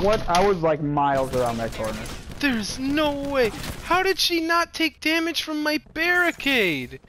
What? I was like miles around that corner. There's no way. How did she not take damage from my barricade?